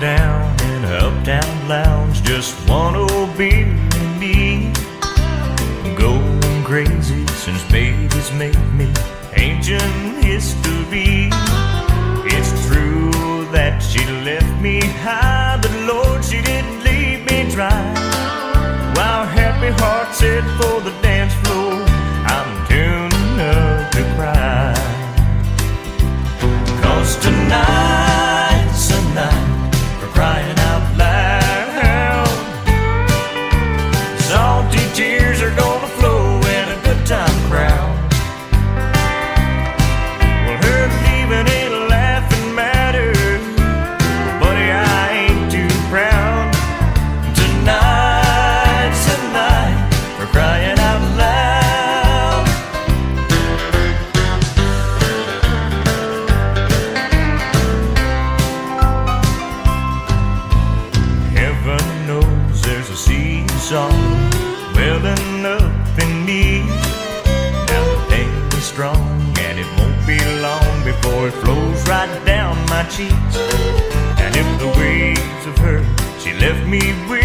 down in Uptown Lounge, just one old beer and me. Going crazy since babies made me ancient history. right down my cheeks. And if the waves of her, she left me with.